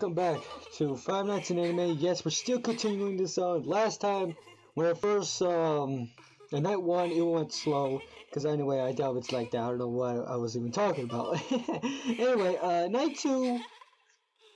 Welcome back to Five Nights in Anime. Yes, we're still continuing this on. Last time, when I first, um, at night one, it went slow. Because anyway, I doubt it's like that. I don't know what I was even talking about. anyway, uh, night two,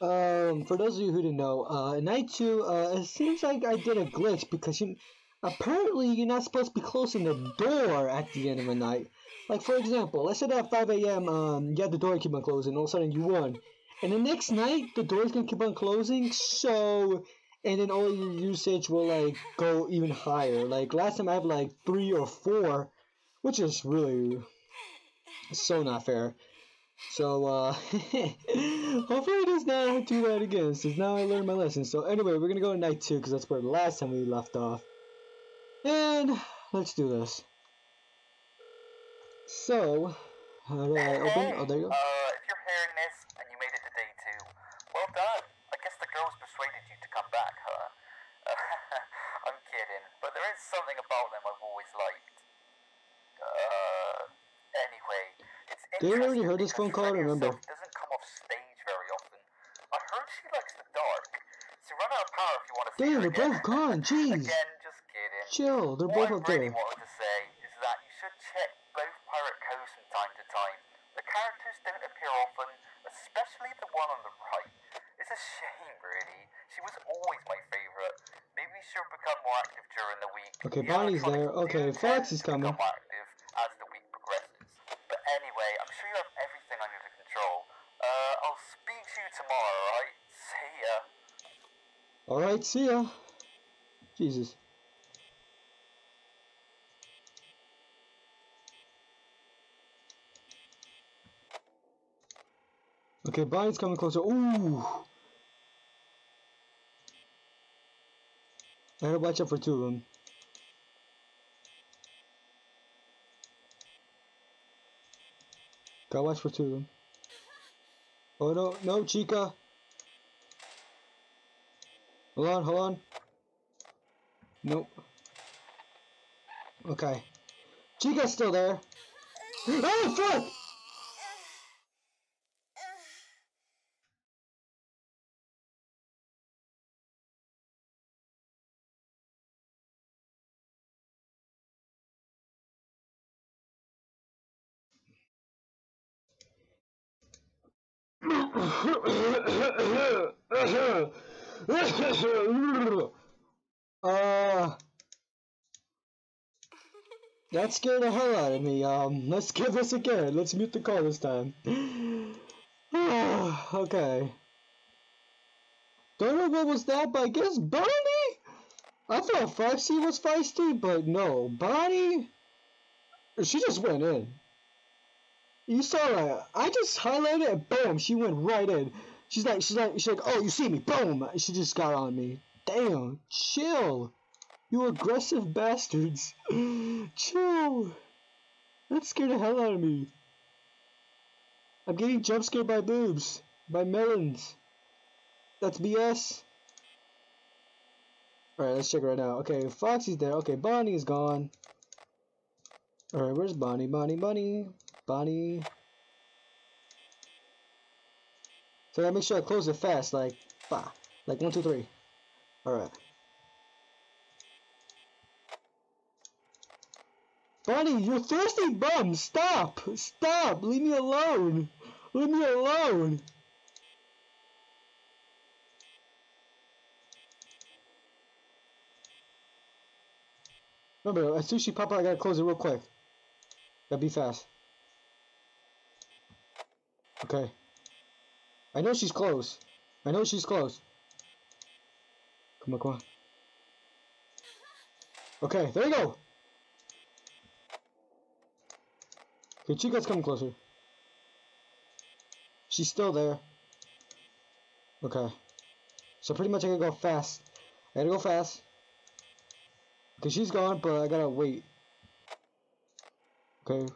um, for those of you who didn't know, uh, night two, uh, it seems like I did a glitch because you, apparently you're not supposed to be closing the door at the end of the night. Like, for example, let's say that at 5 a.m., um, you had the door keep on closing, all of a sudden you won. And the next night, the door's gonna keep on closing, so, and then all your usage will, like, go even higher. Like, last time I had, like, three or four, which is really so not fair. So, uh, hopefully it does not do that again, since now I learned my lesson. So, anyway, we're gonna go to night two, because that's where the last time we left off. And, let's do this. So, how do I open? Oh, there you go. Uh, if you're hearing this and you made it to day two, well done. I guess the girls persuaded you to come back, huh? I'm kidding, but there is something about them I've always liked. Uh, anyway, it's Did you already interesting heard this phone call? I remember. doesn't come off stage very often. I heard she likes the dark, so run out of power if you want to Damn, they're again. both gone. Jeez. Again, just kidding. Chill, they're What both I up really there. wanted to say is that you should check both pirate coves from time to time. The characters don't appear often, especially the one on the right. It's a shame, really. She was always my favorite. Maybe she'll become more active during the week. Okay, The Bonnie's there. Okay, Fox is coming. more active as the week progresses. But anyway, I'm sure you have everything under control. Uh, I'll speak to you tomorrow, alright? See ya. Alright, see ya. Jesus. Okay, Bonnie's coming closer. Ooh! I gotta watch out for two of them. Gotta watch for two of them. Oh no, no, Chica! Hold on, hold on. Nope. Okay. Chica's still there. Oh, fuck! uh, that scared the hell out of me. Um, let's give this again. Let's mute the call this time. okay. Don't know what was that, but I guess Bonnie? I thought Foxy was feisty, but no. Bonnie? She just went in. You saw that. I just highlighted it, bam, she went right in. She's like, she's like, she's like, oh, you see me, boom. She just got on me. Damn, chill. You aggressive bastards. chill. That scared the hell out of me. I'm getting jump scared by boobs. By melons. That's BS. Alright, let's check right now. Okay, Foxy's there. Okay, Bonnie's gone. Alright, where's Bonnie? Bonnie, Bonnie. Bonnie. So I make sure I close it fast, like, bah, like one, two, three. Alright. Bonnie, you're thirsty bum! Stop! Stop! Leave me alone! Leave me alone! Remember, as soon as she pop out, I gotta close it real quick. Gotta be fast. Okay. I know she's close. I know she's close. Come on, come on. Okay, there you go. Okay, Chica's coming closer. She's still there. Okay. So pretty much I gotta go fast. I gotta go fast. Cause she's gone, but I gotta wait. Okay.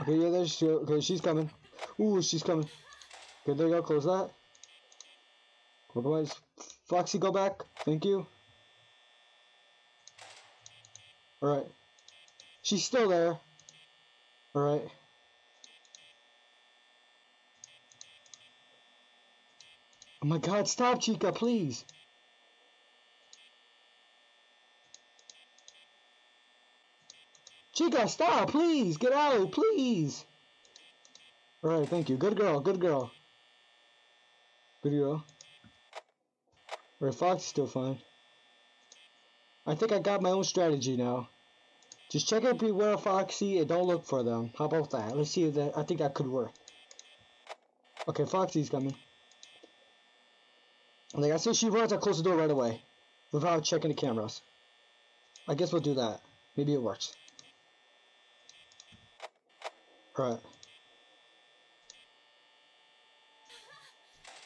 Okay, yeah, there's she. Okay, she's coming. Ooh, she's coming. Okay, there you go. Close that. Otherwise, Foxy, go back. Thank you. Alright. She's still there. Alright. Oh my god, stop, Chica, please. Chica, stop, please. Get out, please. Alright, thank you. Good girl, good girl. Girl. Alright, Fox is still fine. I think I got my own strategy now. Just check everywhere Foxy and don't look for them. How about that? Let's see if that I think that could work. Okay, Foxy's coming. Like I said, she runs, I close the door right away. Without checking the cameras. I guess we'll do that. Maybe it works. Alright.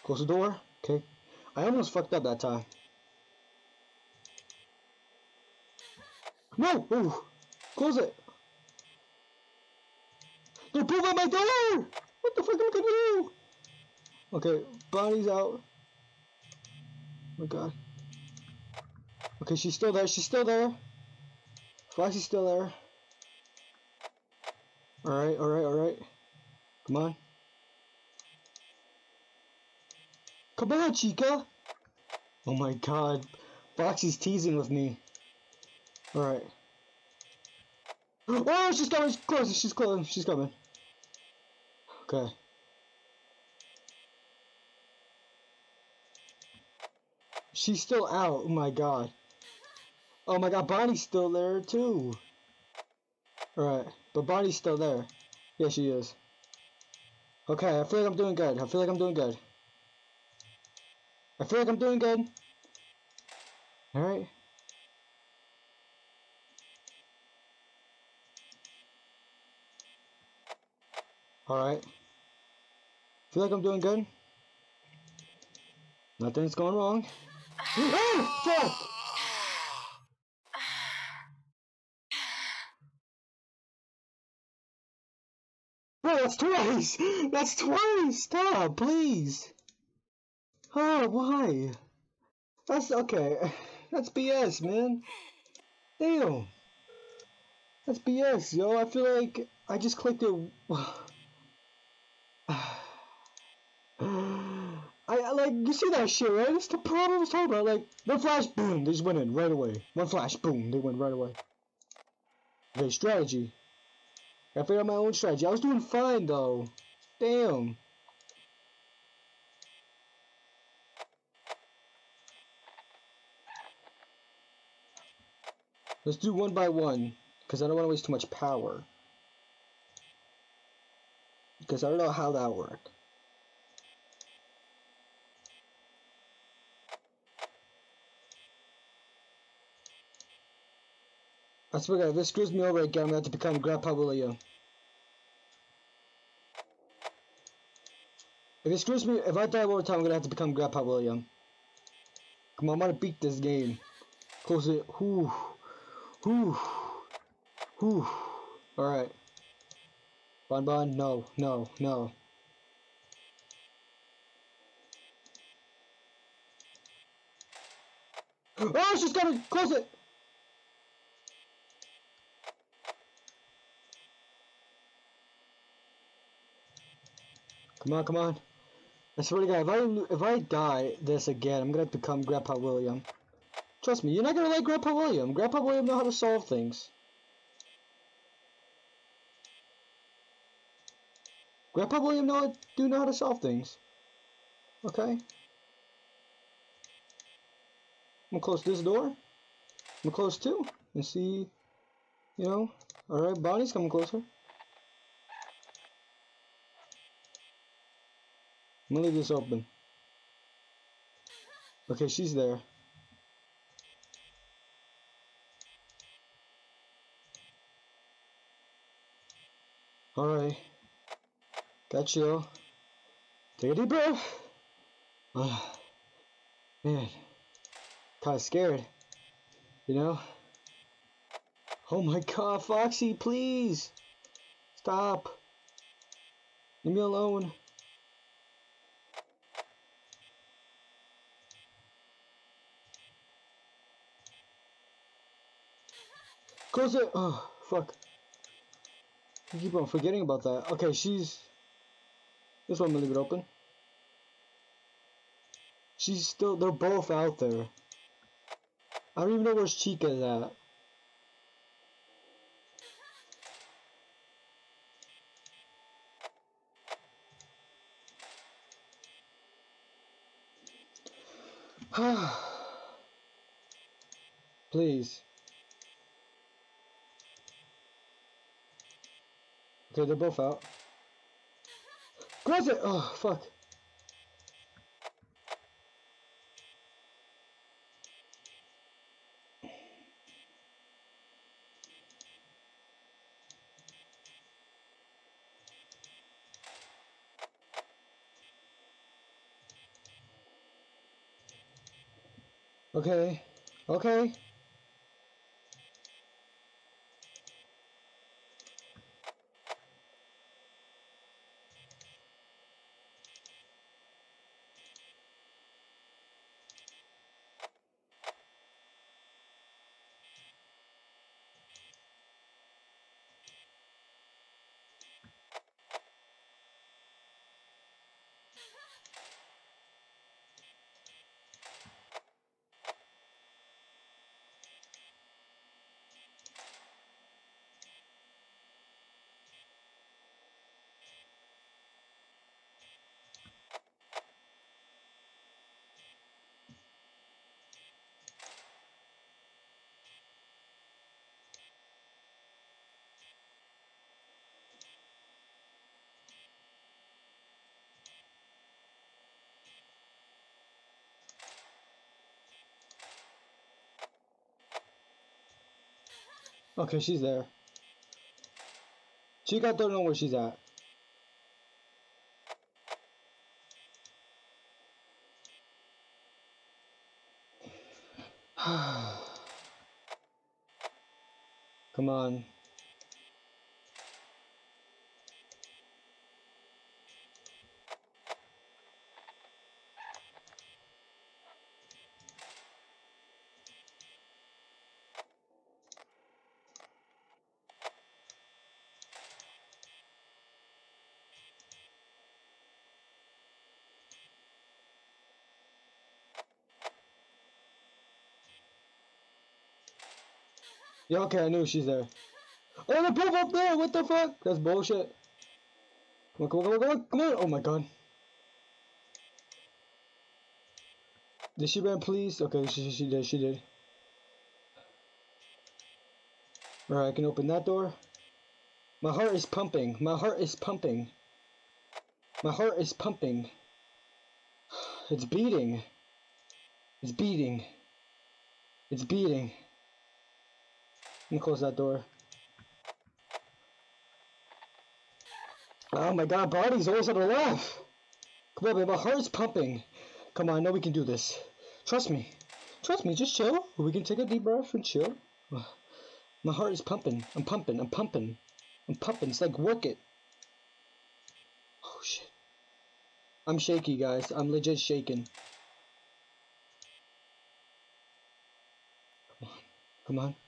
Close the door. Okay. I almost fucked up that time. No! Ooh! Close it! Pull out my door! What the fuck am I gonna do? Okay, Bonnie's out. Oh my god. Okay, she's still there. She's still there. Foxy's still there. Alright, alright, alright. Come on. Come on, Chica! Oh my god. Foxy's teasing with me. Alright. Oh, she's coming! She's close! She's close! She's coming. Okay. She's still out. Oh my god. Oh my god, Bonnie's still there too. Alright, but Bonnie's still there. Yeah, she is. Okay, I feel like I'm doing good. I feel like I'm doing good. I feel like I'm doing good. Alright. Alright. Feel like I'm doing good. Nothing's going wrong. oh, fuck! That's twice! That's twice! Stop, please! Oh, why? That's okay. That's BS, man. Damn. That's BS, yo. I feel like I just clicked it. I like you see that shit, right? That's the problem I was talking about. Like one flash, boom, they just went in right away. One flash, boom, they went right away. Okay, strategy. I figured out my own strategy. I was doing fine though. Damn. Let's do one by one, because I don't want to waste too much power. Because I don't know how that works. I swear to God, if this screws me over again, I'm gonna have to become Grandpa William. If it screws me, if I die one more time, I'm gonna have to become Grandpa William. Come on, I'm gonna beat this game. Close it. Whew. Whew. Whew. Alright. Bon Bon, no, no, no. Oh, she's gonna Close it! Come on, come on. I swear to God, if I if I die this again, I'm gonna become Grandpa William. Trust me, you're not gonna like Grandpa William. Grandpa William know how to solve things. Grandpa William know do know how to solve things. Okay. I'm gonna close this door. I'm gonna close two and see. You know. All right, Bonnie's coming closer. I'm gonna leave this open. Okay, she's there. Alright. Got you. Take a deep breath. Oh, man. Kinda scared. You know? Oh my god, Foxy, please! Stop! Leave me alone. Close it! Oh, fuck. I keep on forgetting about that. Okay, she's... This one, leave it open. She's still, they're both out there. I don't even know where Chica's at. Please. Okay, they're both out. Grab it! Oh, fuck. Okay. Okay. Okay, she's there. She got don't know where she's at. Come on. Yeah, okay, I knew she's there. Oh, the both up there! What the fuck? That's bullshit. Come on, come on, come on, come on! Oh my god. Did she run, please? Okay, she, she did, she did. Alright, I can open that door. My heart is pumping. My heart is pumping. My heart is pumping. It's beating. It's beating. It's beating. Let me close that door. Oh my god, body's always on the left. Come on, baby, my heart's pumping. Come on, I know we can do this. Trust me. Trust me, just chill. We can take a deep breath and chill. My heart is pumping. I'm pumping. I'm pumping. I'm pumping. It's like work it. Oh shit. I'm shaky, guys. I'm legit shaking. Come on. Come on.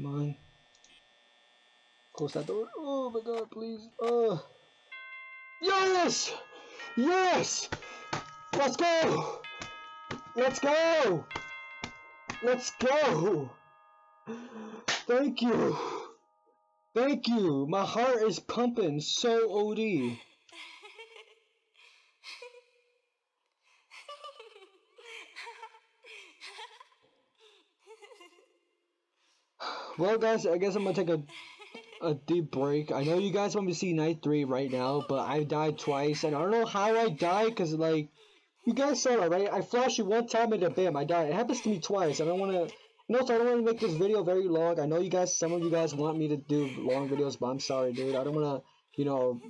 Come on. Close that door. Oh my god, please. Oh. Yes! Yes! Let's go! Let's go! Let's go! Thank you! Thank you! My heart is pumping so OD. Well, guys, I guess I'm gonna take a a deep break. I know you guys want me to see night three right now, but I died twice, and I don't know how I died, cause like you guys saw that, right? I flashed you one time and then bam, I died. It happens to me twice. I don't want to. No, so I don't want to make this video very long. I know you guys, some of you guys want me to do long videos, but I'm sorry, dude. I don't want to, you know,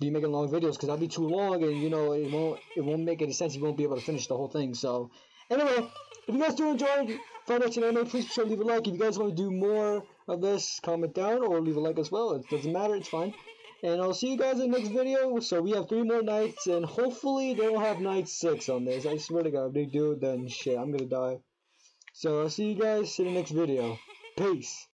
be making long videos because that'll be too long, and you know, it won't, it won't make any sense. You won't be able to finish the whole thing. So, anyway, if you guys do enjoy Anime, please be sure to leave a like. If you guys want to do more of this, comment down or leave a like as well. It doesn't matter, it's fine. And I'll see you guys in the next video. So we have three more nights, and hopefully they don't have night six on this. I swear to God, if they do, then shit, I'm gonna die. So I'll see you guys in the next video. Peace.